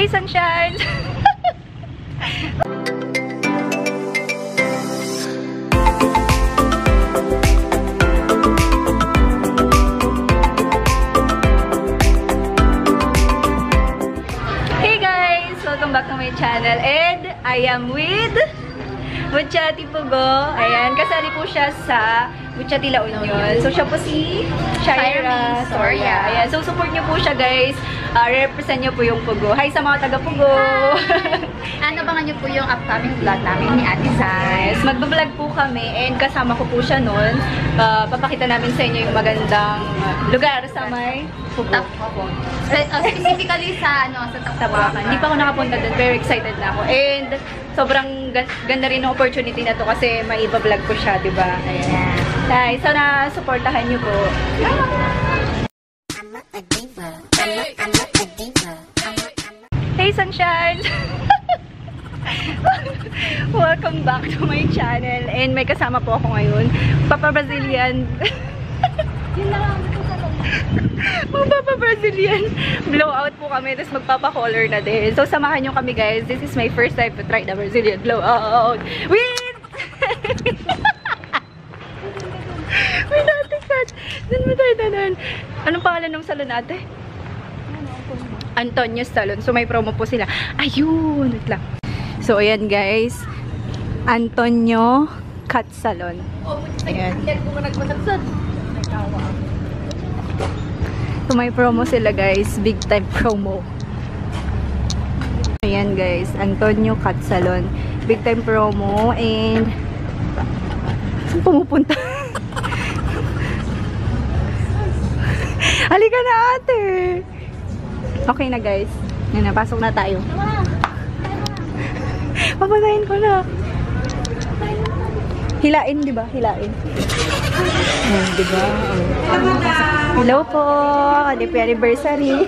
Hey, sunshine! hey guys! Welcome back to my channel. And I am with Muchati Pugo. Ayan, kasali po siya sa Muchati La Union. So, siya po si Shaira Shaira Soria. Ayan, so support niyo po siya guys. Ah, represent niyo po yung Pugo. Hi sa mga taga Pugo! Ano ba niyo po yung upcoming vlog namin ni Ate Sai? Yes, magbablog po kami and kasama ko po siya noon. Ah, papakita namin sa inyo yung magandang lugar sa may Pugo. Spe- uh, specifically sa ano sa Tabakan. Hindi pa ako nakapunta doon. Very excited na ako. And sobrang gan- ganda rin ng opportunity na to kasi may iba-vlog ko siya, di ba? Ayan. Yeah. Ay, sana supportahan niyo po. I'm Hey, sunshine! Welcome back to my channel. And may kasama po ako ngayon. Papa Brazilian. Yun lang. Magpapa Brazilian blowout po kami. Tapos magpapa-color na din. So, samahan nyo kami guys. This is my first time to try the Brazilian blowout. Wait! May natikat. Doon mo tayo doon. Anong pangalan ng salon ate? Antonio Salon. So, may promo po sila. Ayun! Wait lang. So, ayan guys. Antonio Cut Salon. Ayan. So, may promo sila guys. Big time promo. Ayan guys. Antonio Cut Salon. Big time promo. And, saan pumupunta? Halika na ate! Okay na guys. Yan na, pasok na tayo. Papatayin ko na. Hilain, di ba? Hilain. Ayan, di ba? Hello po! Happy anniversary!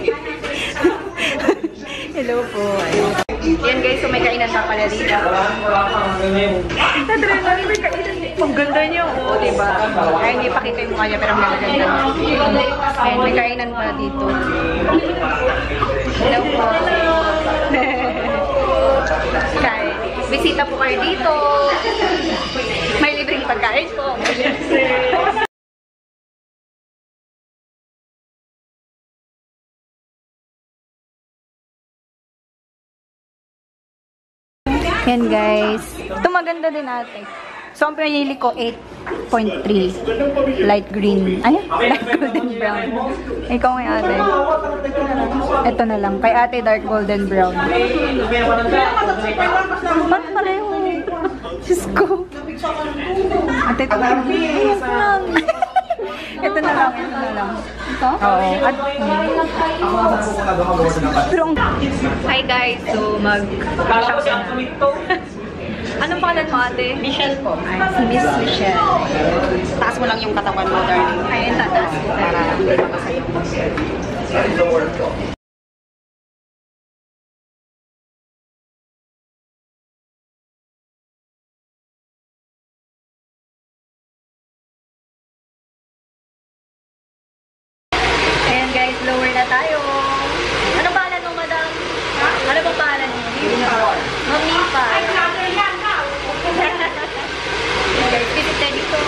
Hello po. Ayan. Yan guys, so may kainan na pala dito. Adrenaline, may kainan. Ang ganda niyo, oh, di ba? Ay, hindi pakita yung mukha niya, pero ang ganda niya. Ayan, may kainan pala dito. Hello po. Kain. Bisita po kayo dito. May libreng pagkain po. Yan guys. Ito maganda din ate. So, ang pinili ko 8.3. Light green. Ano? Light golden brown. Ikaw ngay ate. Ito na lang. Kay ate dark golden brown. Ba't pareho? Diyos ko. Ate, ito na lang. Ito na lang. Ito na lang. Ito? Oo. At, pero ang... Hi guys. So, mag-shop na. Anong pangalan mo ate? Michelle po. Ay, si Miss Michelle. Taas mo lang yung katawan mo, darling. Ayun, tataas ko. Para hindi makasayang. Ayan guys, lower na tayo. Ano pangalan mo, madam? Ha? Ano pong pangalan mo? Ma'am Nipa. guys, visit tayo dito.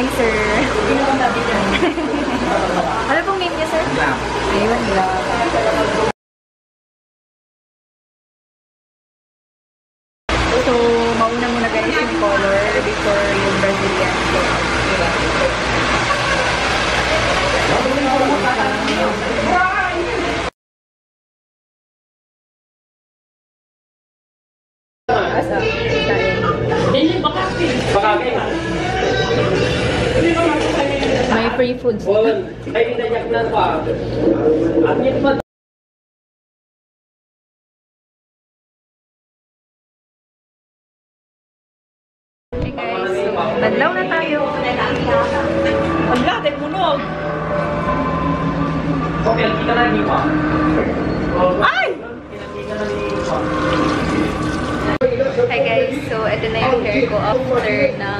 Hi, sir. ano pong name niya, sir? Ayun, love. So, mauna muna guys yung color before yung Brazilian. Asa? May free foods. Hey guys, so, tadlaw na tayo. Ang lahat punog. Ay! Hi guys, so ito na yung hair ko after ng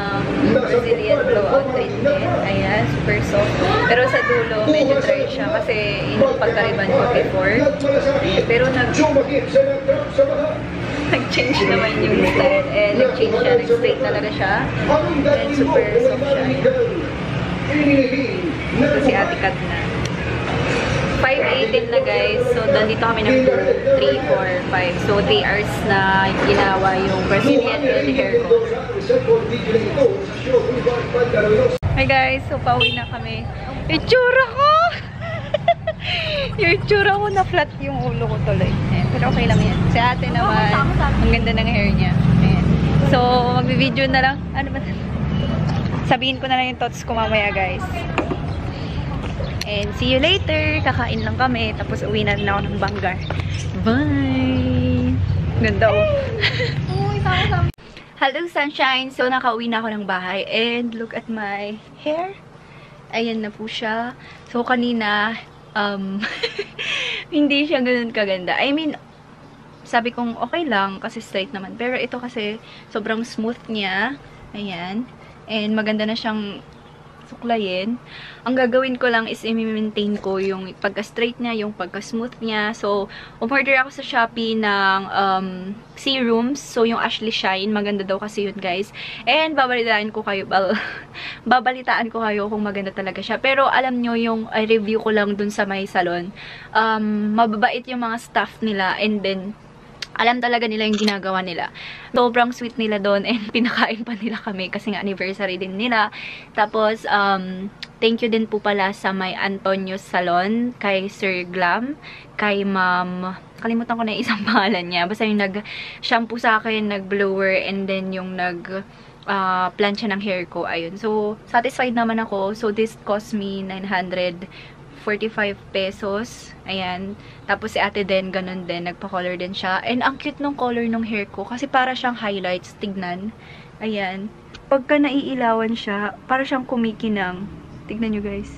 Brazilian blowout treatment. Ayan, super soft. Pero sa dulo, medyo dry siya kasi inapagkariban ko before. Pero nag nag-change naman yung style. And nag-change siya, nag-straight talaga siya. And super soft siya. Ito si Ate Kat na. 5.18 na guys. So, nandito kami ng 2, 3, 4, 5. So, 3 hours na ginawa yung Brazilian hair ko. Hi guys, so pauwi na kami. Itsura ko! yung itsura ko na flat yung ulo ko tuloy. Ayan, pero okay lang yan. Si ate naman, ang ganda ng hair niya. Ayan. So, magbi-video na lang. Ano ba? Sabihin ko na lang yung thoughts ko mamaya guys. And see you later. Kakain lang kami. Tapos uwi na rin ako ng Bangar. Bye! Ganda oh. Hello sunshine! So nakauwi na ako ng bahay. And look at my hair. Ayan na po siya. So kanina, um, hindi siya ganun kaganda. I mean, sabi kong okay lang kasi straight naman. Pero ito kasi sobrang smooth niya. Ayan. And maganda na siyang suklayin. Ang gagawin ko lang is i-maintain ko yung pagka-straight niya, yung pagka-smooth niya. So, umorder ako sa Shopee ng um, serums. So, yung Ashley Shine. Maganda daw kasi yun, guys. And, babalitaan ko kayo, bal babalitaan ko kayo kung maganda talaga siya. Pero, alam nyo, yung uh, review ko lang dun sa may salon. Um, mababait yung mga staff nila. And then, alam talaga nila yung ginagawa nila. Sobrang sweet nila doon and pinakain pa nila kami kasi nga anniversary din nila. Tapos, um, thank you din po pala sa may Antonio Salon, kay Sir Glam, kay Ma'am, kalimutan ko na yung isang pangalan niya. Basta yung nag-shampoo sa akin, nag-blower, and then yung nag- uh, plancha ng hair ko. Ayun. So, satisfied naman ako. So, this cost me 900 45 pesos. Ayan. Tapos si ate din, ganun din. Nagpa-color din siya. And ang cute nung color nung hair ko. Kasi para siyang highlights. Tignan. Ayan. Pagka naiilawan siya, para siyang kumikinang. Tignan nyo guys.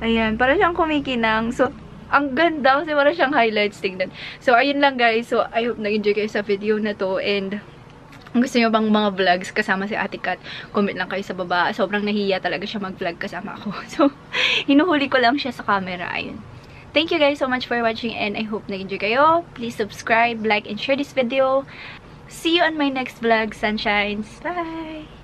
Ayan. Para siyang kumikinang. So, ang ganda kasi para siyang highlights. Tignan. So, ayun lang guys. So, I hope nag-enjoy kayo sa video na to. And, kung gusto nyo bang mga vlogs kasama si Ate Kat, comment lang kayo sa baba. Sobrang nahiya talaga siya mag-vlog kasama ako. So, hinuhuli ko lang siya sa camera. Ayun. Thank you guys so much for watching and I hope nag-enjoy kayo. Please subscribe, like, and share this video. See you on my next vlog, Sunshines. Bye!